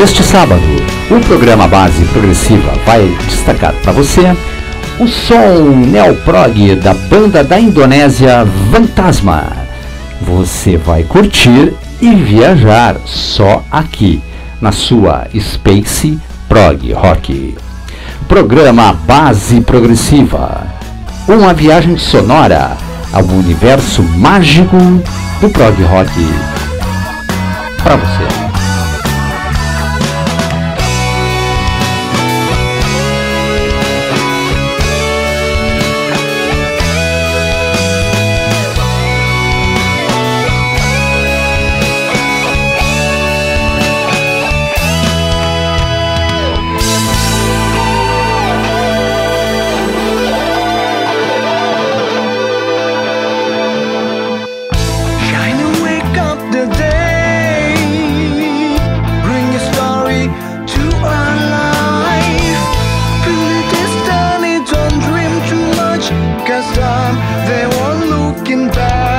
Neste sábado, o programa Base Progressiva vai destacar para você o som neoprog da banda da Indonésia Fantasma. Você vai curtir e viajar só aqui na sua Space Prog Rock. Programa Base Progressiva. Uma viagem sonora ao universo mágico do prog rock para você. us time, they were looking back.